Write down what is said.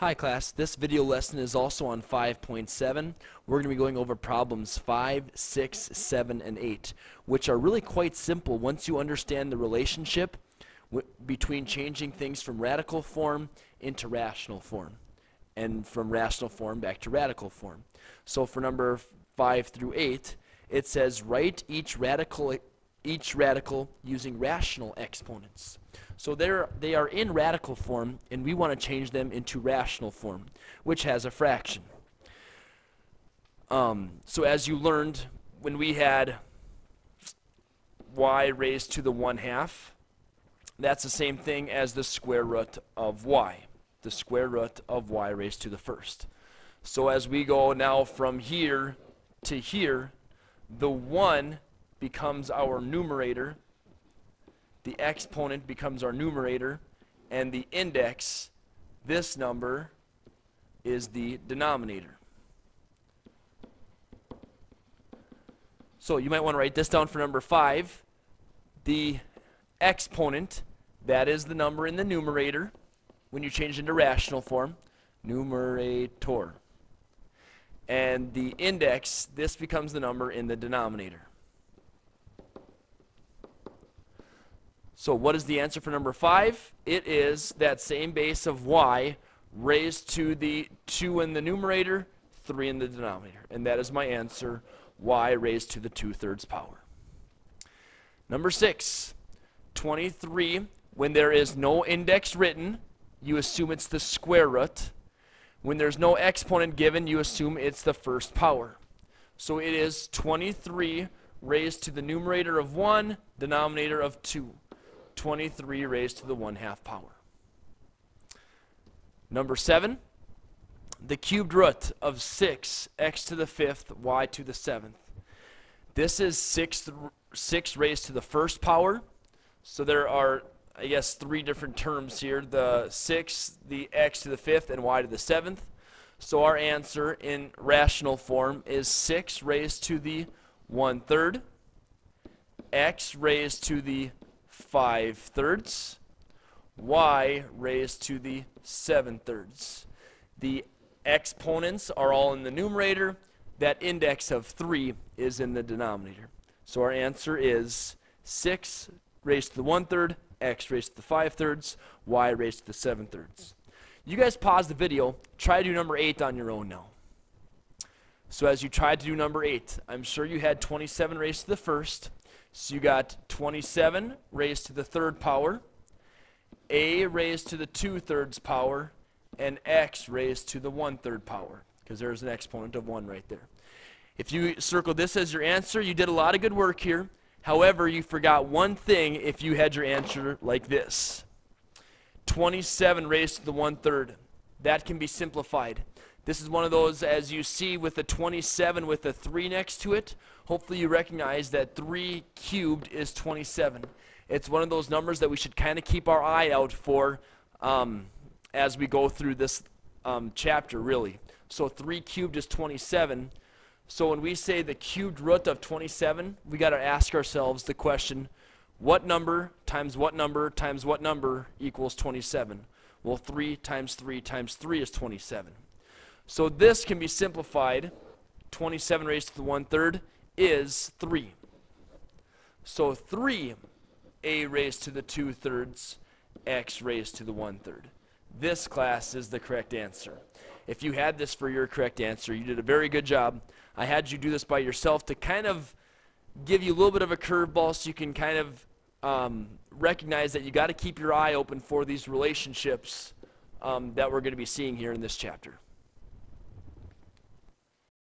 Hi class, this video lesson is also on 5.7. We're going to be going over problems 5, 6, 7, and 8, which are really quite simple once you understand the relationship between changing things from radical form into rational form, and from rational form back to radical form. So for number 5 through 8, it says write each radical, each radical using rational exponents. So they're, they are in radical form, and we want to change them into rational form, which has a fraction. Um, so as you learned, when we had y raised to the 1 half, that's the same thing as the square root of y, the square root of y raised to the first. So as we go now from here to here, the 1 becomes our numerator, the exponent becomes our numerator, and the index, this number, is the denominator. So you might want to write this down for number 5. The exponent, that is the number in the numerator, when you change into rational form, numerator. And the index, this becomes the number in the denominator. So what is the answer for number 5? It is that same base of y raised to the 2 in the numerator, 3 in the denominator. And that is my answer, y raised to the 2 thirds power. Number 6, 23. When there is no index written, you assume it's the square root. When there's no exponent given, you assume it's the first power. So it is 23 raised to the numerator of 1, denominator of 2. 23 raised to the 1 half power. Number 7, the cubed root of 6, x to the 5th, y to the 7th. This is 6, 6 raised to the first power. So there are, I guess, three different terms here. The 6, the x to the 5th, and y to the 7th. So our answer in rational form is 6 raised to the 1 third, x raised to the 5 thirds, y raised to the 7 thirds. The exponents are all in the numerator. That index of 3 is in the denominator. So our answer is 6 raised to the 1 third, x raised to the 5 thirds, y raised to the 7 thirds. You guys pause the video, try to do number 8 on your own now. So as you tried to do number 8, I'm sure you had 27 raised to the first, so you got 27 raised to the third power, a raised to the 2 thirds power, and x raised to the 1 third power, because there's an exponent of 1 right there. If you circle this as your answer, you did a lot of good work here. However, you forgot one thing if you had your answer like this. 27 raised to the 1 third. That can be simplified. This is one of those, as you see with the 27 with the 3 next to it, hopefully you recognize that 3 cubed is 27. It's one of those numbers that we should kind of keep our eye out for um, as we go through this um, chapter, really. So 3 cubed is 27. So when we say the cubed root of 27, we got to ask ourselves the question, what number times what number times what number equals 27? Well, 3 times 3 times 3 is 27. So this can be simplified. 27 raised to the 1 third is 3. So 3 a raised to the 2 thirds x raised to the 1 third. This class is the correct answer. If you had this for your correct answer, you did a very good job. I had you do this by yourself to kind of give you a little bit of a curveball so you can kind of um, recognize that you got to keep your eye open for these relationships um, that we're going to be seeing here in this chapter.